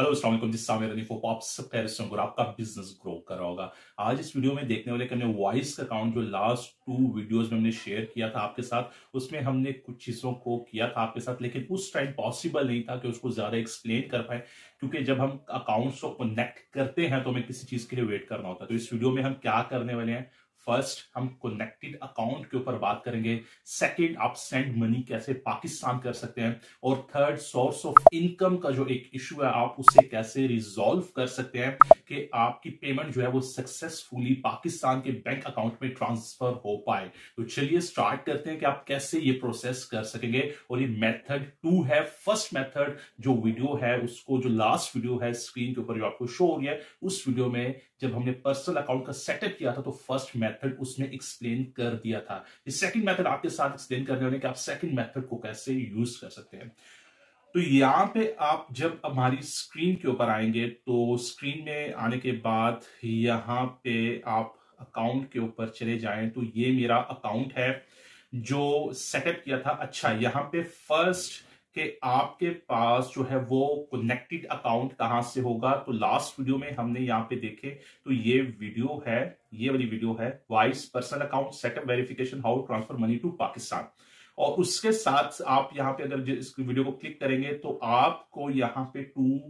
Hello अस्सलाम जिस for pops और आपका बिज़नेस ग्रो कर रहा होगा। आज इस वीडियो में देखने वाले हमने वॉइस का अकाउंट जो लास्ट टू वीडियोस में हमने शेयर किया था आपके साथ, उसमें हमने कुछ चीज़ों को किया था आपके साथ, लेकिन उस टाइम पॉसिबल नहीं था कि उसको ज़्यादा एक्सप्लेन कर पाए, क्योंकि जब हम अकाउंट्स को कनेक्ट करते हैं तो हमें किसी चीज़ के लिए वेट करना होता है। तो इस वीडियो में हम क्या करने वाले हैं? फ़र्स्ट हम कनेक्टेड अकाउंट के ऊपर बात करेंगे। सेकंड आप सेंड मनी कैसे पाकिस्तान कर सकते हैं। और थर्ड सोर्स ऑफ़ इनकम का जो एक इशू है, आप उसे कैसे रिजॉल्व कर सकते हैं कि आपकी पेमेंट जो है वो सक्सेसफुली पाकिस्तान के बैंक अकाउंट में ट्रांसफ़र हो पाए। तो चलिए स्टार्ट करते हैं कि आप कैसे ये प्रोसेस कर सकेंगे। और ये मेथड टू है। फ़र्स्ट मेथड जो वीडियो है, उसको जो लास्ट वीडियो है स्क्रीन के ऊपर जो आपको शो हो रही है, उस वीडियो में जब हमने पर्सनल अकाउंट का सेटअप किया था तो फ़र्स्ट मेथड उसने एक्सप्लेन कर दिया था। सेकंड मेथड आपके साथ एक्सप्लेन करने वाले कि आप सेकंड मेथड को कैसे यूज़ कर सकते हैं। तो यहाँ पे आप जब हमारी स्क्रीन के ऊपर आएँगे तो स्क्रीन में आने के बाद यहाँ पे आप अकाउंट के ऊपर चले जाएँ तो ये मेरा अकाउंट है, जो सेटअप किया था। अच्छा यहाँ पे फ़र्स्ट कि आपके पास जो है वो कनेक्टेड अकाउंट कहाँ से होगा? तो लास्ट वीडियो में हमने यहाँ पे देखे तो ये वीडियो है, ये वाली वीडियो है Wise personal account setup verification how transfer money to Pakistan और उसके साथ आप यहाँ पे अगर इस वीडियो को क्लिक करेंगे तो आपको यहाँ पे टू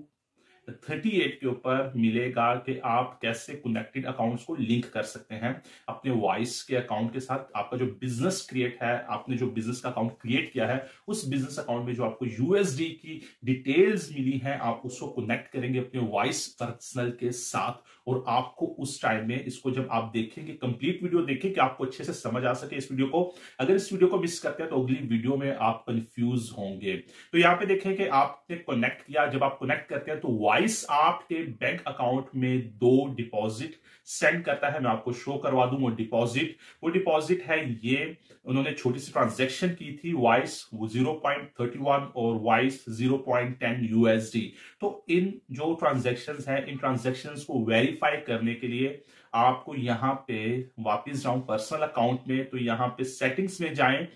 38 के ऊपर मिलेगा कि आप कैसे कनेक्टेड अकाउंट्स को लिंक कर सकते हैं अपने वॉइस के अकाउंट के साथ। आपका जो बिज़नेस क्रिएट है, आपने जो बिज़नेस का अकाउंट क्रिएट किया है, उस बिज़नेस अकाउंट में जो आपको यूएसडी की डिटेल्स मिली है, आप उसको कनेक्ट करेंगे अपने वॉइस पर्सनल के साथ और आपको उस टाइम में इसको जब आप देखेंगे कंप्लीट वीडियो देखें कि आपको अच्छे से समझ आ सके इस वीडियो को। अगर इस वीडियो को मिस करते हैं तो अगली वीडियो में आप कंफ्यूज होंगे। तो यहाँ पे देखें कि आपने कनेक्ट किया। जब आप कनेक्ट करते हैं तो वॉइस आपके बैंक अकाउंट में दो डिपॉजिट सेंड करता है, मैं आपको शो करवा दूँ वो डिपॉजिट वो डिपॉजिट है ये, उन्होंने छोटी सी ट्रांजेक्शन की थी वाइस वो 0.31 और वाइस 0.10 यूएसडी तो इन जो ट्रांजेक्शन है, इन ट्रांजेक्शन को वेरीफाई करने के लिए आपको यहाँ पे वापस जाऊँ पर्सनल अकाउंट में तो यहाँ पे सेटिंग्स में जाएँ।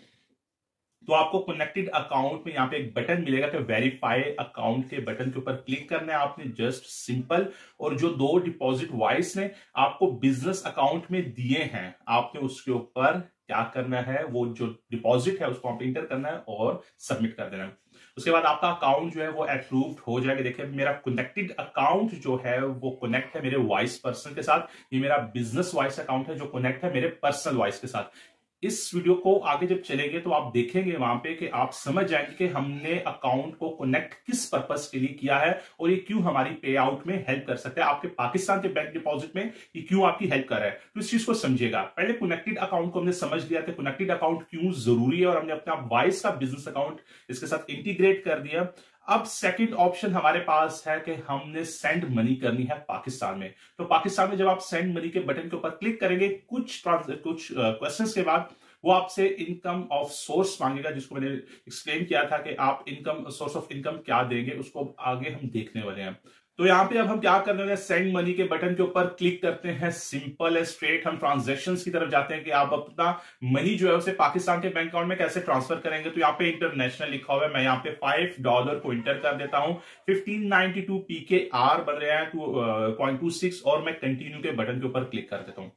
तो आपको कनेक्टेड अकाउंट में यहाँ पे एक बटन मिलेगा कि वेरीफाई अकाउंट के बटन के ऊपर क्लिक करना है आपने जस्ट सिंपल और जो दो डिपॉजिट वाइस ने आपको बिज़नेस अकाउंट में दिए हैं, आपने उसके ऊपर क्या करना है, वो जो डिपॉजिट है उसको आप इंटर करना है और सबमिट कर देना है। उसके बाद आपका अकाउंट जो है वो अप्रूव्ड हो जाएगा। देखिए, मेरा कनेक्टेड अकाउंट जो है वो कनेक्ट है मेरे वाइस पर्सन के साथ। ये मेरा बिज़नेस वाइस अकाउंट है जो कनेक्ट है मेरे पर्सनल वाइस के साथ। इस वीडियो को आगे जब चलेंगे तो आप देखेंगे वहाँ पे कि आप समझ जाएँगे कि हमने अकाउंट को कनेक्ट किस पर्पस के लिए किया है और ये क्यों हमारी पे आउट में हेल्प कर सकता है। आपके पाकिस्तान के बैंक डिपॉजिट में ये क्यों आपकी हेल्प कर रहा है? तो इस चीज़ को समझिएगा। पहले कनेक्टेड अकाउंट को हमने समझ लिया कि कनेक्टेड अकाउंट क्यों ज़रूरी है और हमने अपना वाइस का बिज़नेस अकाउंट इसके साथ इंटीग्रेट कर दिया। अब सेकंड ऑप्शन हमारे पास है कि हमने सेंड मनी करनी है पाकिस्तान में। तो पाकिस्तान में जब आप सेंड मनी के बटन के ऊपर क्लिक करेंगे, कुछ कुछ क्वेश्चंस के बाद वो आपसे इनकम ऑफ़ सोर्स मांगेगा, जिसको मैंने एक्सप्लेन किया था कि आप इनकम सोर्स ऑफ़ इनकम क्या देंगे, उसको आगे हम देखने वाले हैं। तो यहाँ पे अब हम क्या करने वाले सेंड मनी के बटन के ऊपर क्लिक करते हैं। सिंपल है स्ट्रेट हम ट्रांजेक्शन की तरफ़ जाते हैं कि आप अपना मनी जो है उसे पाकिस्तान के बैंक अकाउंट में कैसे ट्रांसफ़र करेंगे? तो यहाँ पे इंटरनेशनल लिखा हुआ है। मैं यहाँ पे फाइव डॉलर को इंटर कर देता हूँ। Fifteen ninety two P K R बन रहे हैं पॉइंट टू सिक्स और मैं कंटिन्यू के बटन के ऊपर क्लिक कर देता हूँ।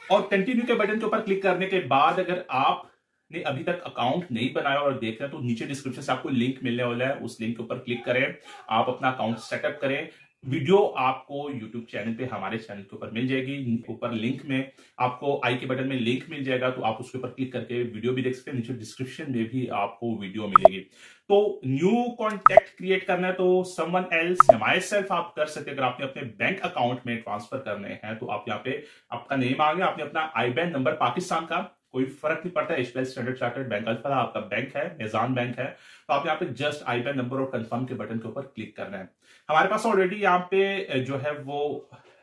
और कंटिन्यू के बटन के ऊपर क्लिक करने के बाद अगर आप ने अभी तक अकाउंट नहीं बनाया और देख रहे हैं तो नीचे डिस्क्रिप्शन से आपको लिंक मिलने वाला है, उस लिंक के ऊपर क्लिक करें। आप अपना अकाउंट सेटअप करें। वीडियो आपको YouTube चैनल पे, हमारे चैनल के ऊपर मिल जाएगी। ऊपर लिंक में, आपको आई के बटन में लिंक मिल जाएगा तो आप उसके ऊपर क्लिक करके वीडियो भी देख सकते हैं। नीचे डिस्क्रिप्शन में भी आपको वीडियो मिलेगी। तो न्यू कॉन्टेक्ट क्रिएट करना है तो समवन एल्स माई सेल्फ आप कर सकते हैं। अगर आपने अपने बैंक अकाउंट में ट्रांसफ़र करने हैं तो आप यहाँ पे आपका नेम आ गया। आपने अपना आई नंबर पाकिस्तान का कोई फ़र्क नहीं पड़ता एच स्टैंडर्ड चार्टर्ड बैंक अल्फ़ा आपका बैंक है मेजान बैंक है तो आप यहाँ पे जस्ट आई नंबर और कंफर्म के बटन के ऊपर क्लिक करना है। हमारे पास ऑलरेडी यहाँ पे जो है वो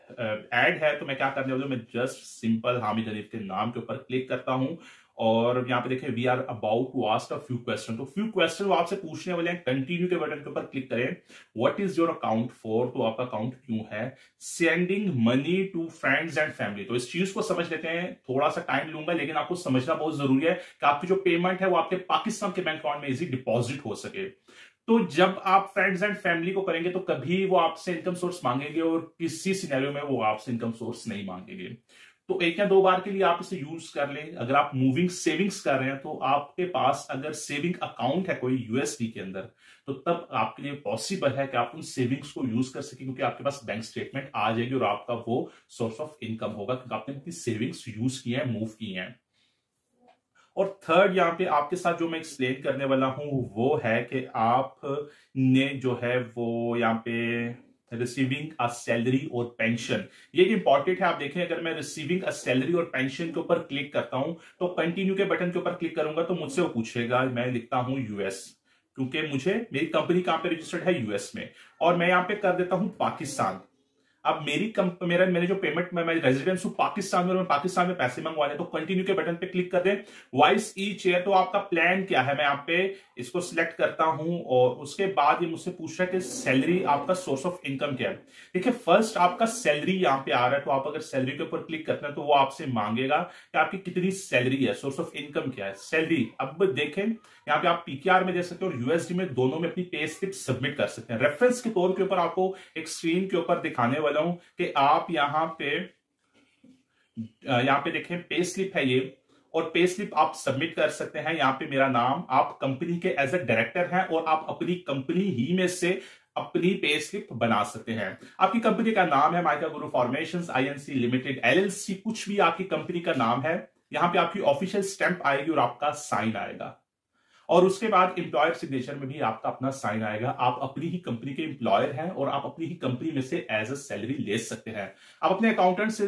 एड है तो मैं क्या करने वाला हूँ, मैं जस्ट सिंपल हामिद अलीफ के नाम के ऊपर क्लिक करता हूँ। और यहाँ पे देखें we are about to ask a few question तो फ्यू क्वेश्चन वो आपसे पूछने वाले हैं। कंटिन्यू के बटन के ऊपर क्लिक करें। What is your account for तो आपका अकाउंट क्यों है? Sending money to friends and family तो इस चीज़ को समझ लेते हैं। थोड़ा सा टाइम लूँगा, लेकिन आपको समझना बहुत ज़रूरी है कि आपकी जो पेमेंट है वो आपके पाकिस्तान के बैंक अकाउंट में इजी डिपॉजिट हो सके। तो जब आप फ्रेंड्स एंड फैमिली को करेंगे तो कभी वो आपसे इनकम सोर्स मांगेंगे और किसी सिनेरियो में वो आपसे इनकम सोर्स नहीं मांगेंगे। तो एक या दो बार के लिए आप इसे यूज़ कर ले। अगर आप मूविंग सेविंग्स कर रहे हैं तो आपके पास अगर सेविंग अकाउंट है कोई यूएसडी के अंदर तो तब आपके लिए पॉसिबल है कि आप उन सेविंग्स को यूज़ कर सके, क्योंकि आपके पास बैंक स्टेटमेंट आ जाएगी और आपका वो सोर्स ऑफ़ इनकम होगा, क्योंकि आपने अपनी सेविंग्स यूज़ की है, मूव की है। और थर्ड यहाँ पे आपके साथ जो मैं एक्सप्लेन करने वाला हूँ, वो है कि आप ने जो है वो यहाँ पे रिसीविंग अ सैलरी और पेंशन ये इंपॉर्टेंट है, आप देखें, अगर मैं रिसीविंग अ सैलरी और पेंशन के ऊपर क्लिक करता हूँ तो कंटिन्यू के बटन के ऊपर क्लिक करूँगा तो मुझसे वो पूछेगा, मैं लिखता हूँ यूएस क्योंकि मुझे, मेरी कंपनी कहाँ पे रजिस्टर्ड है? यूएस में. और मैं यहाँ पे कर देता हूँ पाकिस्तान। अब मेरी मेरा मैंने जो पेमेंट में मैं रेजिडेंस हूँ पाकिस्तान में मैं पाकिस्तान में पैसे मंगवाने तो कंटिन्यू के बटन पे क्लिक कर दें। वाइस ई चेयर तो आपका प्लान क्या है? मैं यहाँ पे इसको सिलेक्ट करता हूँ, और उसके बाद ये मुझसे पूछ रहा है कि सैलरी आपका सोर्स ऑफ़ इनकम क्या है? देखिए फ़र्स्ट आपका सैलरी यहाँ पे आ रहा है तो आप अगर सैलरी के ऊपर क्लिक करते हैं तो वो आपसे मांगेगा कि आपकी कितनी सैलरी है सोर्स ऑफ़ इनकम क्या है? सैलरी अब देखें, यहाँ पे आप पीकेआर में दे सकते हैं, और यूएसडी में दोनों में अपनी पे स्लिप सबमिट कर सकते हैं। रेफरेंस के तौर के ऊपर आपको एक स्क्रीन के ऊपर दिखाने वाला हूँ कि आप यहाँ पे यहाँ पे देखें पे स्लिप है ये, और पे स्लिप आप सबमिट कर सकते हैं। यहाँ पे मेरा नाम, आप कंपनी के एज ए डायरेक्टर हैं और आप अपनी कंपनी ही में से अपनी पे स्लिप बना सकते हैं। आपकी कंपनी का नाम है माइका गुरु फॉर्मेशन आईएनसी लिमिटेड एलएलसी कुछ भी आपकी कंपनी का नाम है, यहाँ पे आपकी ऑफिशियल स्टैंप आएगी और आपका साइन आएगा। और उसके बाद एम्प्लॉयर सिग्नेचर में भी आपका अपना साइन आएगा। आप अपनी ही कंपनी के एम्प्लॉयर हैं और आप अपनी ही कंपनी में से एज अ सैलरी ले सकते हैं। आप अपने अकाउंटेंट से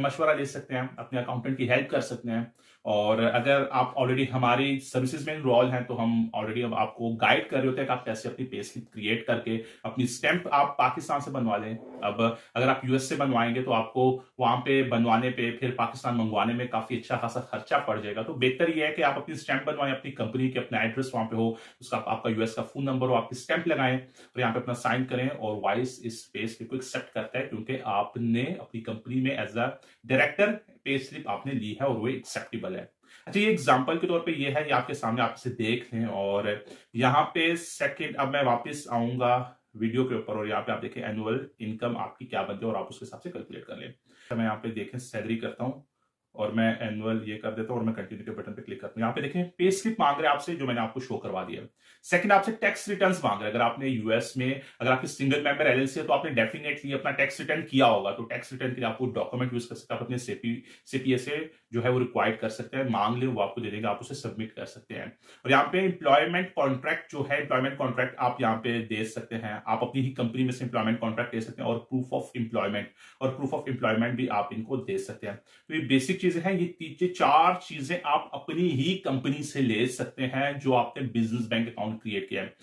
मशवरा ले सकते हैं, अपने अकाउंटेंट की हेल्प कर सकते हैं। और अगर आप ऑलरेडी हमारी सर्विसेज़ में इनरोल हैं तो हम ऑलरेडी अब आपको गाइड कर रहे होते हैं कि आप कैसे अपनी पे स्लिप क्रिएट करके अपनी स्टैंप आप पाकिस्तान से बनवा लें। अब अगर आप यूएस से बनवाएँगे तो आपको वहाँ पे बनवाने पे, फिर पाकिस्तान मंगवाने में काफ़ी अच्छा खासा खर्चा पड़ जाएगा। तो बेहतर यह है कि आप अपनी स्टैंप बनवाएँ, अपनी कंपनी के अपना एड्रेस वहाँ पे हो, उसका आपका यूएस का फ़ोन नंबर हो, आपकी स्टैंप लगाएँ, और यहाँ पे अपना साइन करें और वाइस इस पे स्लिप को एक्सेप्ट करता है, क्योंकि आपने अपनी कंपनी में as a director pay slip आपने ली है और वो एक्सेप्टेबल है। अच्छा ये एग्ज़ाम्पल के तौर पर यह है, ये आपके सामने आप इसे देख लें और यहाँ पे सेकेंड अब मैं वापिस आऊँगा वीडियो के ऊपर और यहाँ पे आप देखें एनुअल इनकम आपकी क्या बनती है और आप उसके हिसाब से कैलकुलेट कर लें। तो मैं यहाँ पे देखें सैलरी करता हूँ। और मैं एनुअल ये कर देता हूँ और मैं कंटिन्यू के बटन पे क्लिक करता हूँ। यहाँ पे देखें पे स्लिप मांग रहे हैं आपसे, जो मैंने आपको शो करवा दिया। सेकंड आपसे टैक्स रिटर्न मांग रहे हैं। अगर आपने यूएस में, अगर आपकी सिंगल मेंबर एलएलसी है तो आपने डेफिनेटली अपना टैक्स रिटर्न किया होगा। तो टैक्स रिटर्न के लिए आपको डॉक्यूमेंट यूज़ कर सकते हैं। आप अपने सीपी से जो है वो रिक्वायर्ड कर सकते हैं। मांग ले, वो आपको दे देंगे। आप उसे सबमिट कर सकते हैं। और यहाँ पे एम्प्लॉयमेंट कॉन्ट्रैक्ट जो है एम्प्लॉयमेंट कॉन्ट्रैक्ट आप यहाँ पे दे सकते हैं। आप अपनी ही कंपनी में से एम्प्लॉयमेंट कॉन्ट्रैक्ट दे सकते हैं और प्रूफ ऑफ़ एम्प्लॉयमेंट और प्रूफ ऑफ़ एम्प्लॉयमेंट भी आप इनको दे सकते हैं। तो ये बेसिक चीज़ें हैं, ये चार चीज़ें आप अपनी ही कंपनी से ले सकते हैं जो आपने बिज़नेस बैंक अकाउंट क्रिएट किया है।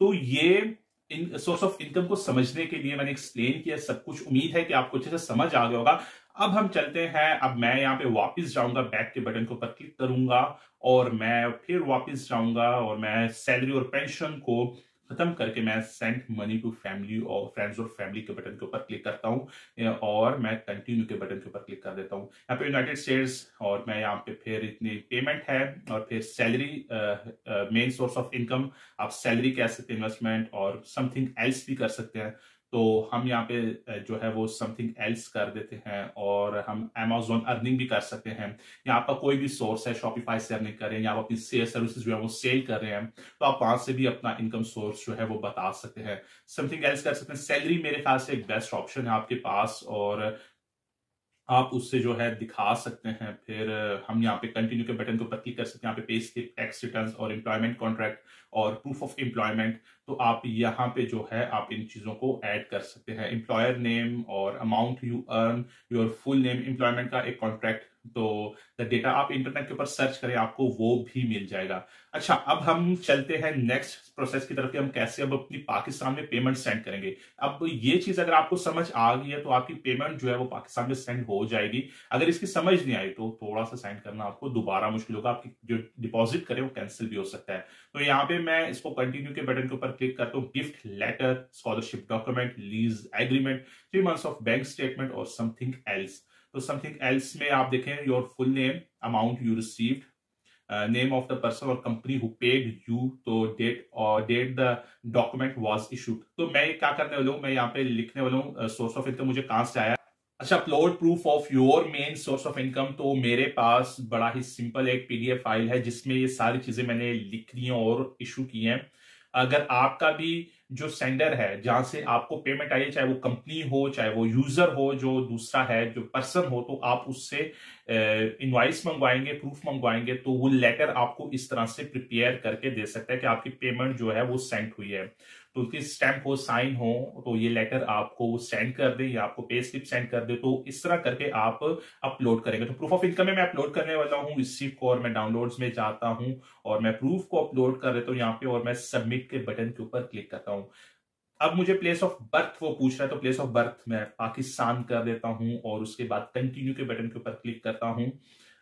तो ये इन सोर्स ऑफ़ इनकम को समझने के लिए मैंने एक्सप्लेन किया, सब कुछ उम्मीद है कि आपको अच्छे से समझ आ गया होगा। अब हम चलते हैं, अब मैं यहाँ पे वापस जाऊँगा बैक के बटन के ऊपर क्लिक करूँगा और मैं फिर वापस जाऊँगा और मैं सैलरी और पेंशन को खत्म करके मैं सेंड मनी टू फैमिली और फ्रेंड्स और फैमिली के बटन के ऊपर क्लिक करता हूँ और मैं कंटिन्यू के बटन के ऊपर क्लिक कर देता हूँ। यहाँ पे यूनाइटेड स्टेट्स और मैं यहाँ पे फिर इतनी पेमेंट है और फिर salary main source of income आप सैलरी कह सकते हैं इन्वेस्टमेंट और समथिंग एल्स भी कर सकते हैं। तो हम यहाँ पे जो है वो समथिंग एल्स कर देते हैं और हम अमेजोन अर्निंग भी कर सकते हैं। या आपका कोई भी सोर्स है शॉपिफाई से अर्निंग कर रहे हैं या आप अपनी सेल सर्विसेज़ जो है वो सेल कर रहे हैं तो आप वहाँ से भी अपना इनकम सोर्स जो है वो बता सकते हैं। समथिंग एल्स कर सकते हैं। सैलरी मेरे ख्याल से एक बेस्ट ऑप्शन है आपके पास और आप उससे जो है दिखा सकते हैं, फिर हम यहाँ पे कंटिन्यू के बटन के ऊपर क्लिक कर सकते हैं, यहाँ पे पे स्लिप टैक्स रिटर्न और एम्प्लॉयमेंट कॉन्ट्रैक्ट और प्रूफ ऑफ़ एम्प्लॉयमेंट तो आप यहाँ पे जो है, आप इन चीज़ों को ऐड कर सकते हैं। एम्प्लॉयर नेम और amount you earn your full name employment का एक कॉन्ट्रैक्ट तो द डेटा आप इंटरनेट के ऊपर सर्च करें, आपको वो भी मिल जाएगा। अच्छा अब हम चलते हैं नेक्स्ट प्रोसेस की तरफ़ कि हम कैसे अब अपनी पाकिस्तान में पेमेंट सेंड करेंगे। अब ये चीज़ अगर आपको समझ आ गई है तो आपकी पेमेंट जो है वो पाकिस्तान में सेंड हो जाएगी। अगर इसकी समझ नहीं आई तो थोड़ा सा सेंड करना आपको दोबारा मुश्किल होगा। आपकी जो डिपॉजिट करे, वो कैंसिल भी हो सकता है। तो यहाँ पे मैं इसको कंटिन्यू के बटन के ऊपर क्लिक करता हूँ। Gift letter scholarship document lease agreement three months of bank statement और समथिंग एल्स तो समथिंग एल्स में आप देखें your full name amount you received name of the person और कंपनी हु पेड यू तो डेट और date the document was issued तो मैं क्या करने वाला हूँ, मैं यहाँ पे लिखने वाला हूँ सोर्स ऑफ़ इनकम मुझे कहाँ से आया? अच्छा upload proof of your main source of income तो मेरे पास बड़ा ही सिंपल एक पीडीएफ फ़ाइल है, जिसमें ये सारी चीज़ें मैंने लिख दी हैं और इशू की हैं। अगर आपका भी जो सेंडर है, जहाँ से आपको पेमेंट आई है, चाहे वो कंपनी हो, चाहे वो यूज़र हो, जो दूसरा है, जो पर्सन हो तो आप उससे इनवाइस मंगवाएँगे प्रूफ मंगवाएँगे तो वो लेटर आपको इस तरह से प्रिपेयर करके दे सकता है कि आपकी पेमेंट जो है वो सेंड हुई है। तो उसकी स्टैंप हो साइन हो तो ये लेटर आपको सेंड कर दे या आपको पे स्लिप सेंड कर दे तो इस तरह करके आप अपलोड करेंगे। तो प्रूफ ऑफ़ इनकम में मैं अपलोड करने वाला हूँ, इसी को और मैं डाउनलोड्स में जाता हूँ और मैं प्रूफ को अपलोड कर देता हूँ यहाँ पे और मैं सबमिट के बटन के ऊपर क्लिक करता हूँ। अब मुझे प्लेस ऑफ़ बर्थ वो पूछ रहा है तो प्लेस ऑफ़ बर्थ मैं पाकिस्तान कर देता हूँ और उसके बाद कंटिन्यू के बटन के ऊपर क्लिक करता हूँ।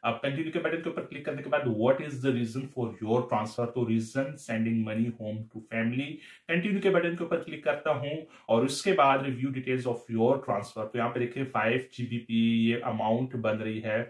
कंटिन्यू के बटन के ऊपर क्लिक करने के बाद what is the reason for your transfer तो reason sending money home to family continue के बटन के ऊपर क्लिक करता हूँ और उसके बाद review details of your transfer तो यहाँ पे देखिए फाइव जीबीपी ये अमाउंट बन रही है।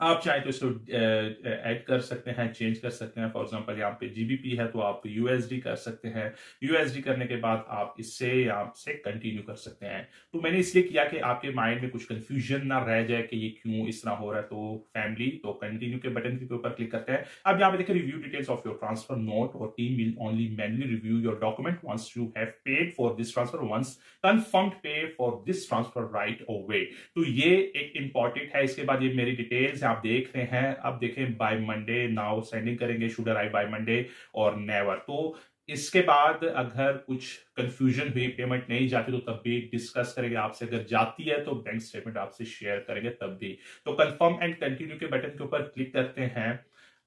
आप चाहे तो इसको ऐड कर सकते हैं चेंज कर सकते हैं। फॉर एग्जांपल यहाँ पे जीबीपी है तो आप यूएसडी कर सकते हैं। यूएसडी करने के बाद आप इससे यहाँ से कंटिन्यू कर सकते हैं। तो मैंने इसलिए किया कि आपके माइंड में कुछ कंफ्यूजन ना रह जाए कि ये क्यों इस तरह हो रहा है। तो फैमिली तो कंटिन्यू के बटन के ऊपर क्लिक करते हैं। अब यहाँ पे देखिए review details of your transfer note our team will only mainly review your document once you have paid for this transfer once confirm pay for this transfer right away तो ये एक इंपॉर्टेंट है। इसके बाद ये मेरी डिटेल्स आप देख रहे हैं, अब देखें बाय मंडे नाउ सेंडिंग करेंगे शुड आई बाय मंडे और नेवर तो इसके बाद अगर कुछ कंफ्यूजन हुई पेमेंट नहीं जाती तो तब भी डिस्कस करेंगे आपसे। अगर जाती है तो बैंक स्टेटमेंट आपसे शेयर करेंगे तब भी। तो कंफर्म एंड कंटिन्यू के बटन के ऊपर क्लिक करते हैं।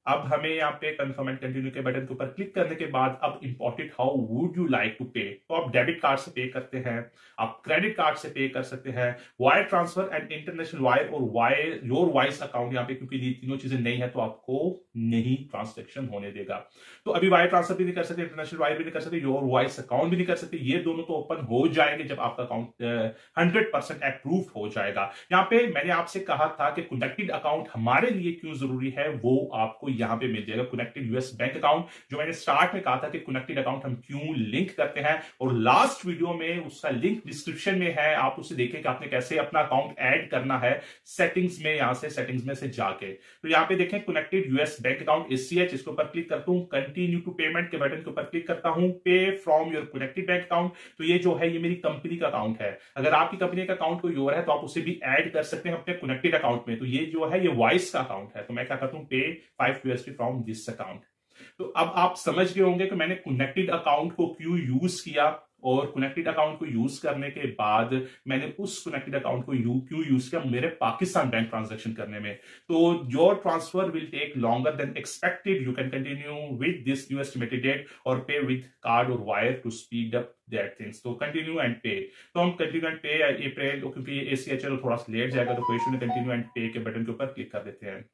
अब हमें यहाँ पे कंफर्म एंड कंटिन्यू के बटन के ऊपर क्लिक करने के बाद अब important how would you like to pay तो आप डेबिट कार्ड से पे करते हैं, आप क्रेडिट कार्ड से पे कर सकते हैं wire transfer and international wire और वायर योर वाइस अकाउंट यहाँ पे क्योंकि ये तीनों चीज़ें नहीं है तो आपको नहीं ट्रांसजेक्शन होने देगा। तो अभी वायर ट्रांसफ़र भी नहीं कर सकते इंटरनेशनल वायर भी नहीं कर सकते योर वाइस अकाउंट भी नहीं कर सकते, ये दोनों तो ओपन हो जाएँगे जब आपका अकाउंट हंड्रेड परसेंट अप्रूव हो जाएगा। यहाँ पे मैंने आपसे कहा था कि कनेक्टेड अकाउंट हमारे लिए क्यों ज़रूरी है, वो आपको यहाँ पे मिल जाएगा कनेक्टेड यूएस बैंक अकाउंट जो मैंने स्टार्ट में कहा था कि कनेक्टेड अकाउंट हम क्यों लिंक करते हैं, और लास्ट वीडियो में उसका लिंक डिस्क्रिप्शन में है, आप उसे देखें कि आपने कैसे अपना अकाउंट ऐड करना है सेटिंग्स में, यहाँ से सेटिंग्स में से जाके। तो यहाँ पे देखें connected US bank account ACH इसके ऊपर क्लिक करता हूँ कंटिन्यू टू पेमेंट के बटन के ऊपर क्लिक करता हूँ pay from your connected bank account तो ये जो है, ये मेरी कंपनी का अकाउंट है। अगर आपकी कंपनी का अकाउंट कोई और है तो आप उसे भी ऐड कर सकते हैं अपने कनेक्टेड अकाउंट में। तो ये जो है, ये वॉइस का अकाउंट है। तो मैं क्या करता हूँ pay five USD from this account तो अब आप समझ गए होंगे कि मैंने कनेक्टेड अकाउंट को क्यों यूज़ किया और कनेक्टेड अकाउंट को यूज़ करने के बाद मैंने उस कनेक्टेड अकाउंट को यू, क्यों यूज़ किया मेरे पाकिस्तान बैंक ट्रांजैक्शन करने में। तो your transfer will take longer than expected you can continue with this new estimated date और पे विद कार्ड और wire to speed up that things तो कंटिन्यू एंड पे तो हम कंटिन्यू एंड पे अप्रैल क्योंकि एसीएचएल थोड़ा सा लेट जाएगा तो कोई कंटिन्यू एंड पे के बटन के ऊपर क्लिक कर देते हैं।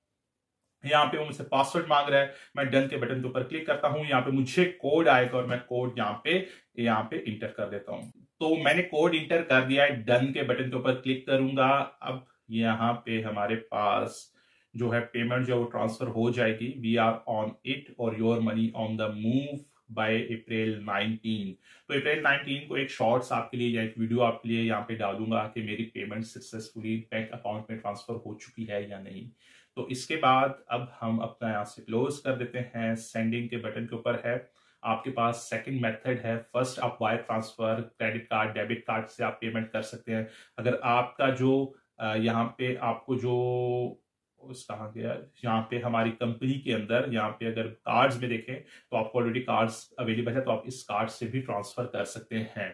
यहाँ पे वो मुझसे पासवर्ड मांग रहा है। मैं डन के बटन के ऊपर क्लिक करता हूँ। यहाँ पे मुझे कोड आएगा और मैं कोड यहाँ पे यहाँ पे इंटर कर देता हूँ। तो मैंने कोड इंटर कर दिया है। डन के बटन के ऊपर क्लिक करूँगा। अब यहाँ पे हमारे पास जो है पेमेंट जो है वो ट्रांसफ़र हो जाएगी। वी आर ऑन इट और your money on the move by April 19 तो अप्रैल 19 को एक शॉर्ट्स आपके लिए या एक वीडियो आपके लिए यहाँ पे डालूँगा कि मेरी पेमेंट सक्सेसफुली बैंक अकाउंट में ट्रांसफ़र हो चुकी है या नहीं। तो इसके बाद अब हम अपना यहाँ से क्लोज कर देते हैं। सेंडिंग के बटन के ऊपर है। आपके पास सेकंड मेथड है। फ़र्स्ट आप wire transfer credit card debit card से आप पेमेंट कर सकते हैं। अगर आपका जो यहाँ पे आपको जो कहा गया? यहाँ पे हमारी कंपनी के अंदर, यहाँ पे अगर कार्ड्स में देखें तो आपको ऑलरेडी कार्ड्स अवेलेबल है तो आप इस कार्ड से भी ट्रांसफ़र कर सकते हैं।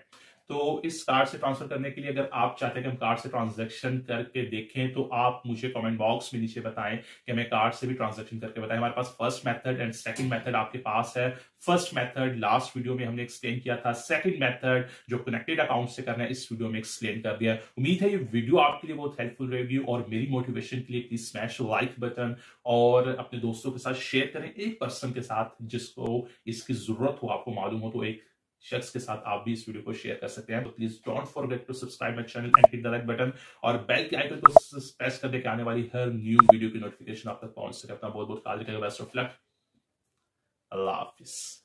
तो इस कार्ड से ट्रांसफ़र करने के लिए अगर आप चाहते हैं कि हम कार्ड से ट्रांजेक्शन करके देखें तो आप मुझे कमेंट बॉक्स में नीचे बताएँ कि मैं कार्ड से भी ट्रांजेक्शन करके बताएँ। हमारे पास first method and second method आपके पास है। फ़र्स्ट मेथड लास्ट वीडियो में हमने एक्सप्लेन किया था। सेकंड मेथड जो कनेक्टेड अकाउंट से करना है, इस वीडियो में एक्सप्लेन कर दिया उम्मीद है ये वीडियो आपके लिए बहुत हेल्पफुल रहेगी और मेरी मोटिवेशन के लिए प्लीज़ स्मैश लाइक बटन और अपने दोस्तों के साथ शेयर करें एक पर्सन के साथ जिसको इसकी ज़रूरत हो, आपको मालूम हो तो एक शख्स के साथ आप भी इस वीडियो को शेयर कर सकते हैं। तो please don't forget to subscribe my channel and hit the like button और बेल के आइकन को प्रेस कर देकर आने वाली हर न्यू वीडियो की नोटिफिकेशन आप तक पहुँच सके। अपना बहुत बहुत ख्याल रखेगा बेस्ट ऑफ़ लक अल्लाह हाफिज।